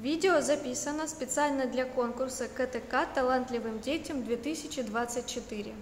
Видео записано специально для конкурса КТК «Талантливым детям-2024».